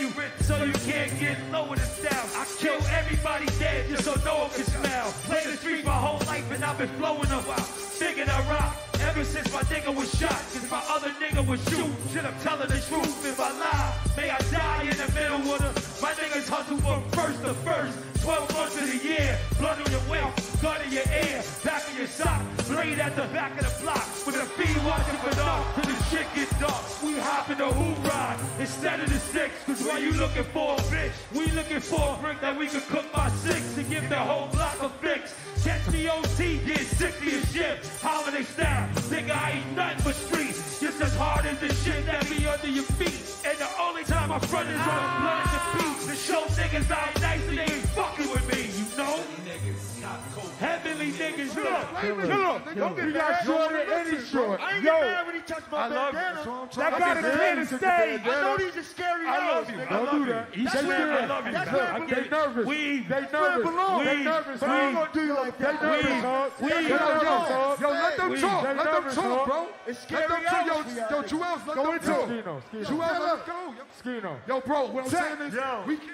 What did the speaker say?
you so you can't get low in the style. I kill everybody dead just so no one can smell. Play the street my whole life and I've been flowing a while. Thinking I rock ever since my nigga was shot. Cause my other nigga was shoot. Shit, I'm telling the truth. If I lie, may I die in the middle of the. My niggas hustle from first to first. 12 months of the year. Blood on your waist, gun in your ear, back of your sock. Blade at the back of the block. With a feed watching for dark. Till the shit get dark. We hop in the hoop ride instead of the six. Cause why you looking for a bitch? We looking for a brick that we can cook by six and give the whole block a fix. Catch me OT, get 60 a shift. Holiday style, nigga, I ain't nothing but street. Just as hard as the shit that be under your feet. And the only time I front is on blood and beat. To show niggas I ain't nice and they ain't fucking with me, you know? Heavenly niggas, look. chill out. Don't get You mad. short and any short. I ain't Yo, get mad when he touched my I love you. bandana. That's that his cleared name. the stage. I know these are scary I love you. I love do you. that. He's scared. I love you. that's where I it get it. nervous. We, They it nervous. belongs. They We- nervous. But I ain't gonna do you like They that. nervous, huh? we- They nervous, yo, let them We- talk. Let them nervous, talk, bro. It's Let scary them talk. Yo, we out yo, here. Juelz, let Go them into talk. it. Skino, Skino. Juelz, let them go. Skino. Yo, bro, what I'm saying is, we can